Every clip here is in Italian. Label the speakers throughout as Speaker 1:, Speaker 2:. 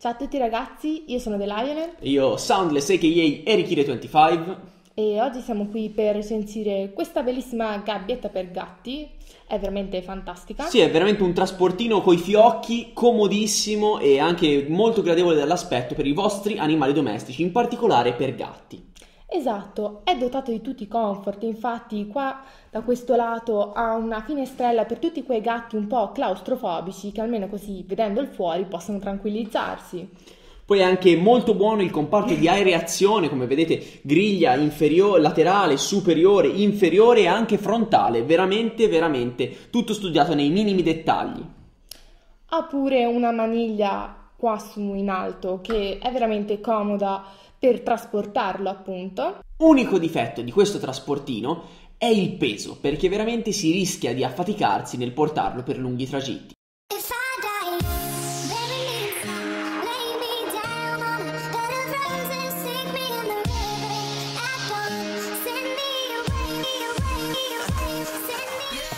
Speaker 1: Ciao a tutti ragazzi, io sono The Lionel
Speaker 2: Io Soundless a.k.a. Erikire25
Speaker 1: e oggi siamo qui per recensire questa bellissima gabbietta per gatti, è veramente fantastica.
Speaker 2: Sì, è veramente un trasportino coi fiocchi, comodissimo e anche molto gradevole dall'aspetto per i vostri animali domestici, in particolare per gatti.
Speaker 1: Esatto, è dotato di tutti i comfort, infatti qua da questo lato ha una finestrella per tutti quei gatti un po' claustrofobici che almeno così vedendo il fuori possono tranquillizzarsi.
Speaker 2: Poi è anche molto buono il comparto di aereazione, come vedete, griglia inferiore, laterale, superiore, inferiore e anche frontale, veramente, veramente tutto studiato nei minimi dettagli.
Speaker 1: Ha pure una maniglia qua su in alto che è veramente comoda per trasportarlo appunto.
Speaker 2: Unico difetto di questo trasportino è il peso, perché veramente si rischia di affaticarsi nel portarlo per lunghi tragitti.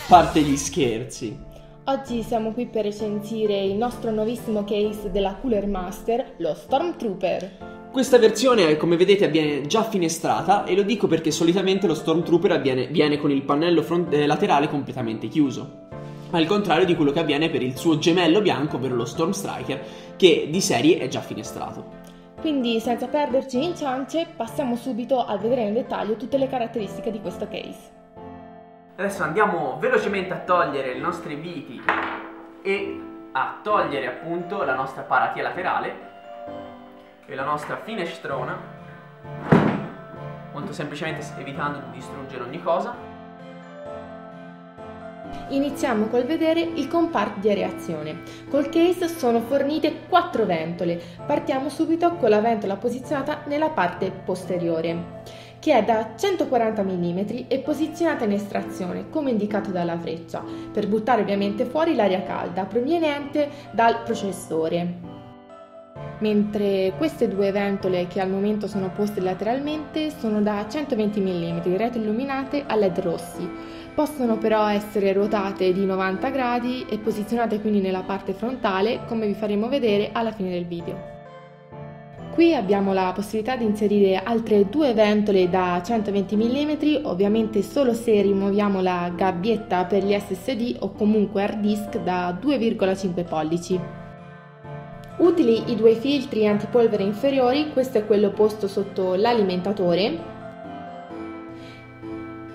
Speaker 2: Parte gli scherzi.
Speaker 1: Oggi siamo qui per recensire il nostro nuovissimo case della Cooler Master, lo Stormtrooper.
Speaker 2: Questa versione, come vedete, avviene già finestrata e lo dico perché solitamente lo Stormtrooper avviene, viene con il pannello front- eh, laterale completamente chiuso. Al contrario di quello che avviene per il suo gemello bianco, ovvero lo Storm Striker, che di serie è già finestrato.
Speaker 1: Quindi senza perderci in ciance, passiamo subito a vedere nel dettaglio tutte le caratteristiche di questo case.
Speaker 2: Adesso andiamo velocemente a togliere le nostre viti e a togliere appunto la nostra paratia laterale e la nostra finestrona molto semplicemente evitando di distruggere ogni cosa
Speaker 1: Iniziamo col vedere il comparto di areazione. Col case sono fornite 4 ventole. Partiamo subito con la ventola posizionata nella parte posteriore, che è da 140 mm e posizionata in estrazione, come indicato dalla freccia, per buttare ovviamente fuori l'aria calda proveniente dal processore mentre queste due ventole che al momento sono poste lateralmente sono da 120 mm retroilluminate a led rossi. Possono però essere ruotate di 90 gradi e posizionate quindi nella parte frontale come vi faremo vedere alla fine del video. Qui abbiamo la possibilità di inserire altre due ventole da 120 mm, ovviamente solo se rimuoviamo la gabbietta per gli SSD o comunque hard disk da 2,5 pollici. Utili i due filtri antipolvere inferiori, questo è quello posto sotto l'alimentatore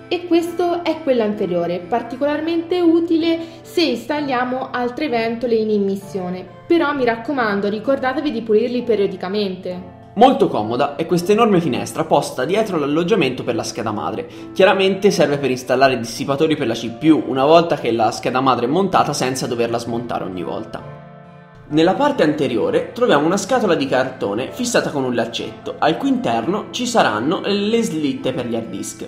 Speaker 1: e questo è quello anteriore, particolarmente utile se installiamo altre ventole in immissione, però mi raccomando ricordatevi di pulirli periodicamente.
Speaker 2: Molto comoda è questa enorme finestra posta dietro l'alloggiamento per la scheda madre. Chiaramente serve per installare dissipatori per la CPU una volta che la scheda madre è montata senza doverla smontare ogni volta. Nella parte anteriore troviamo una scatola di cartone fissata con un laccetto, al cui interno ci saranno le slitte per gli hard disk,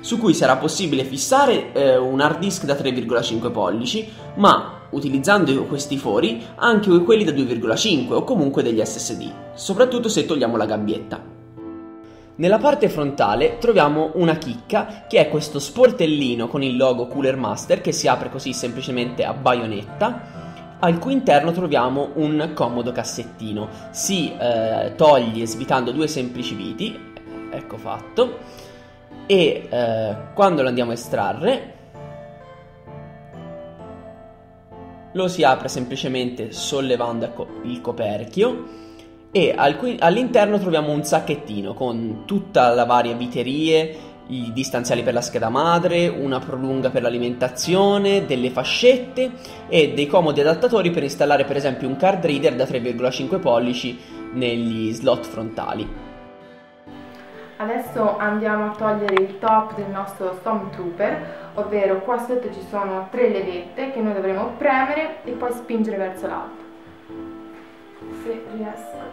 Speaker 2: su cui sarà possibile fissare eh, un hard disk da 3,5 pollici, ma utilizzando questi fori anche quelli da 2,5 o comunque degli SSD, soprattutto se togliamo la gabbietta. Nella parte frontale troviamo una chicca che è questo sportellino con il logo Cooler Master che si apre così semplicemente a baionetta al cui interno troviamo un comodo cassettino. Si eh, toglie svitando due semplici viti, ecco fatto, e eh, quando lo andiamo a estrarre lo si apre semplicemente sollevando ecco, il coperchio e all'interno troviamo un sacchettino con tutta la varia viterie i distanziali per la scheda madre, una prolunga per l'alimentazione, delle fascette e dei comodi adattatori per installare per esempio un card reader da 3,5 pollici negli slot frontali.
Speaker 1: Adesso andiamo a togliere il top del nostro Stormtrooper, ovvero qua sotto ci sono tre levette che noi dovremo premere e poi spingere verso l'alto. Se riesco.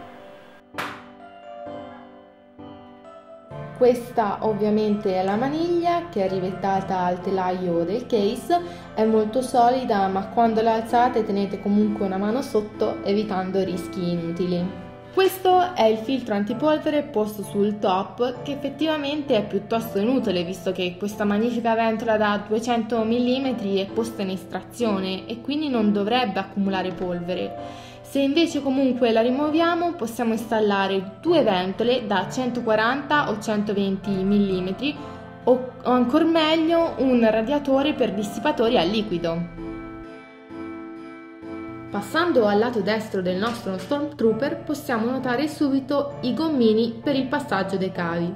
Speaker 1: Questa ovviamente è la maniglia che è rivettata al telaio del case, è molto solida ma quando la alzate tenete comunque una mano sotto evitando rischi inutili. Questo è il filtro antipolvere posto sul top che effettivamente è piuttosto inutile visto che questa magnifica ventola da 200 mm è posta in estrazione e quindi non dovrebbe accumulare polvere. Se invece comunque la rimuoviamo possiamo installare due ventole da 140 o 120 mm o ancora meglio un radiatore per dissipatori a liquido. Passando al lato destro del nostro Stormtrooper possiamo notare subito i gommini per il passaggio dei cavi,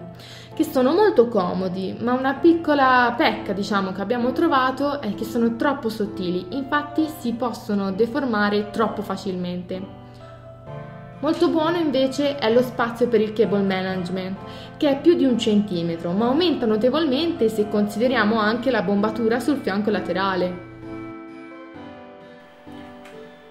Speaker 1: che sono molto comodi, ma una piccola pecca diciamo che abbiamo trovato è che sono troppo sottili, infatti si possono deformare troppo facilmente. Molto buono invece è lo spazio per il cable management, che è più di un centimetro, ma aumenta notevolmente se consideriamo anche la bombatura sul fianco laterale.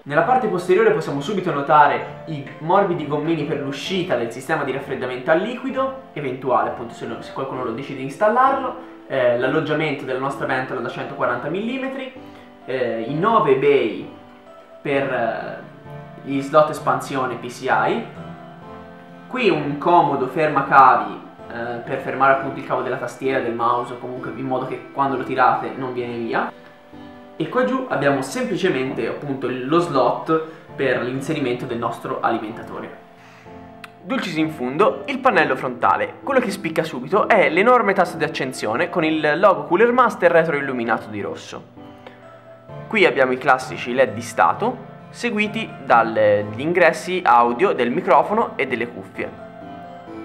Speaker 2: Nella parte posteriore possiamo subito notare i morbidi gommini per l'uscita del sistema di raffreddamento a liquido, eventuale appunto se, se qualcuno lo decide di installarlo, eh, l'alloggiamento della nostra ventola da 140 mm, eh, i 9 bay per eh, gli slot espansione PCI, qui un comodo fermacavi eh, per fermare appunto il cavo della tastiera, del mouse, comunque in modo che quando lo tirate non viene via e qua giù abbiamo semplicemente appunto lo slot per l'inserimento del nostro alimentatore. Dulcis in fundo, il pannello frontale. Quello che spicca subito è l'enorme tasto di accensione con il logo Cooler Master retroilluminato di rosso. Qui abbiamo i classici LED di stato, seguiti dagli ingressi audio del microfono e delle cuffie.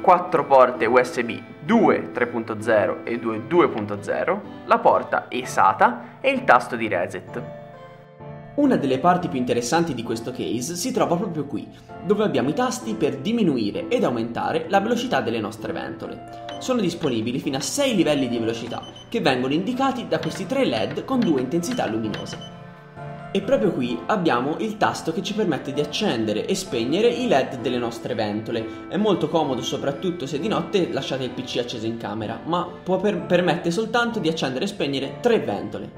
Speaker 2: 4 porte USB 2 3.0 e 2 2.0, la porta eSATA e il tasto di reset. Una delle parti più interessanti di questo case si trova proprio qui, dove abbiamo i tasti per diminuire ed aumentare la velocità delle nostre ventole. Sono disponibili fino a 6 livelli di velocità, che vengono indicati da questi tre LED con due intensità luminose. E proprio qui abbiamo il tasto che ci permette di accendere e spegnere i LED delle nostre ventole. È molto comodo soprattutto se di notte lasciate il PC acceso in camera, ma per- permette soltanto di accendere e spegnere tre ventole.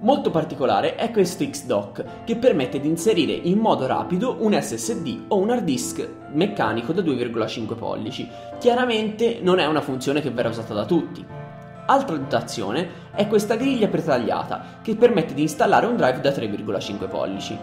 Speaker 2: Molto particolare è questo X-Dock che permette di inserire in modo rapido un SSD o un hard disk meccanico da 2,5 pollici. Chiaramente non è una funzione che verrà usata da tutti, Altra dotazione è questa griglia pretagliata che permette di installare un drive da 3,5 pollici.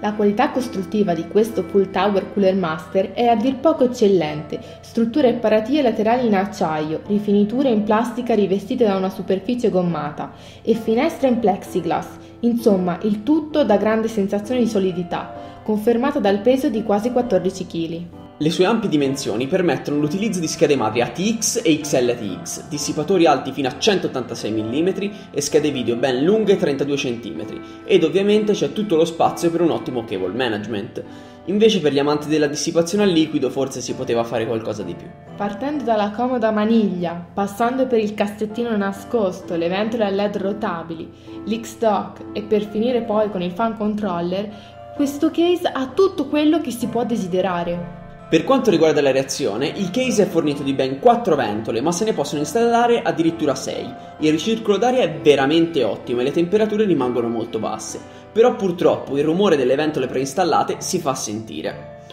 Speaker 1: La qualità costruttiva di questo Full Tower Cooler Master è a dir poco eccellente, strutture paratie laterali in acciaio, rifiniture in plastica rivestite da una superficie gommata e finestre in plexiglass, insomma il tutto da grande sensazione di solidità, confermata dal peso di quasi 14 kg.
Speaker 2: Le sue ampie dimensioni permettono l'utilizzo di schede madri ATX e XLATX, dissipatori alti fino a 186 mm e schede video ben lunghe 32 cm, ed ovviamente c'è tutto lo spazio per un ottimo cable management. Invece per gli amanti della dissipazione a liquido forse si poteva fare qualcosa di più.
Speaker 1: Partendo dalla comoda maniglia, passando per il cassettino nascosto, le ventole a LED rotabili, l'X-Dock e per finire poi con il fan controller, questo case ha tutto quello che si può desiderare.
Speaker 2: Per quanto riguarda la reazione, il case è fornito di ben 4 ventole, ma se ne possono installare addirittura 6. Il ricircolo d'aria è veramente ottimo e le temperature rimangono molto basse, però purtroppo il rumore delle ventole preinstallate si fa sentire.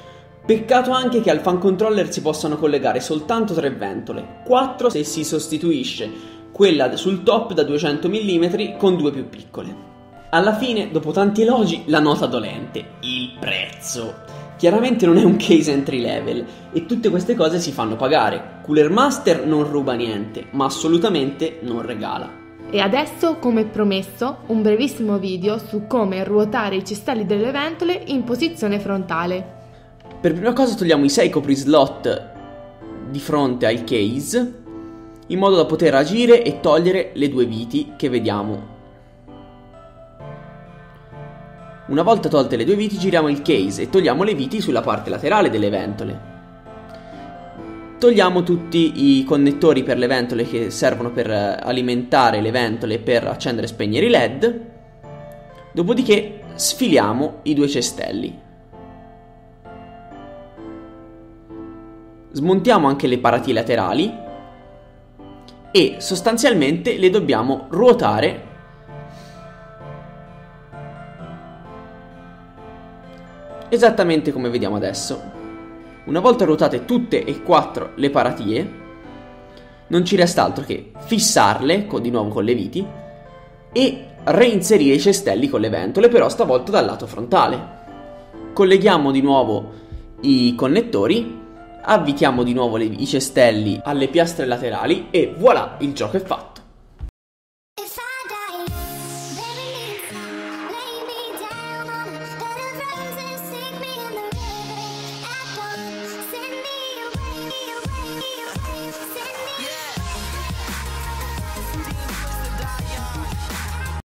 Speaker 2: Peccato anche che al fan controller si possano collegare soltanto 3 ventole, 4 se si sostituisce quella sul top da 200 mm con due più piccole. Alla fine, dopo tanti elogi, la nota dolente, il prezzo. Chiaramente non è un case entry level e tutte queste cose si fanno pagare. Cooler Master non ruba niente, ma assolutamente non regala.
Speaker 1: E adesso, come promesso, un brevissimo video su come ruotare i cestelli delle ventole in posizione frontale.
Speaker 2: Per prima cosa togliamo i 6 coprislot di fronte al case in modo da poter agire e togliere le due viti che vediamo Una volta tolte le due viti giriamo il case e togliamo le viti sulla parte laterale delle ventole. Togliamo tutti i connettori per le ventole che servono per alimentare le ventole per accendere e spegnere i LED. Dopodiché sfiliamo i due cestelli. Smontiamo anche le paratie laterali e sostanzialmente le dobbiamo ruotare esattamente come vediamo adesso. Una volta ruotate tutte e quattro le paratie, non ci resta altro che fissarle, con, di nuovo con le viti, e reinserire i cestelli con le ventole, però stavolta dal lato frontale. Colleghiamo di nuovo i connettori, avvitiamo di nuovo le, i cestelli alle piastre laterali e voilà, il gioco è fatto.